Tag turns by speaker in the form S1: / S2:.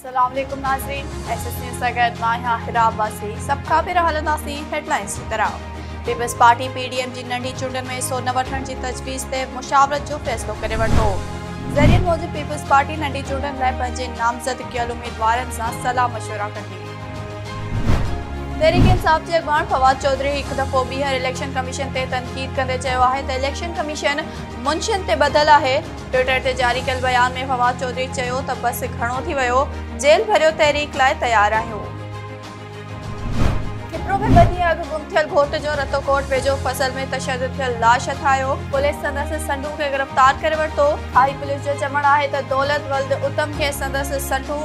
S1: सभ खां पहिरां हलंदासीं तरह people's party P D M जी नंढी चूंडनि में हिसो न वठण जी तजवीज़ ते मुशावरत जो फ़ैसिलो करे वरितो ज़रिये मौजूदु पीपल्स पार्टी नंढी चूंडनि लाइ पंहिंजे नामज़द कयल उमेदवारनि सां सलाह मशवरा कंदी तहरीक इंसाफ़ के अगवा फवाद चौधरी एक दफो बीहर इलेक्शन कमीशन से तनकीद कदे है इलेक्शन कमीशन मुंशियन से बदल है ट्विटर से जारी कल बयान में फवाद चौधरी तो बस घड़ो थो जेल भर तहरीक लाए तैयार आयो किपरो में बी पुलिस के चवण है दौलत वल्द उत्तम के संदस संडू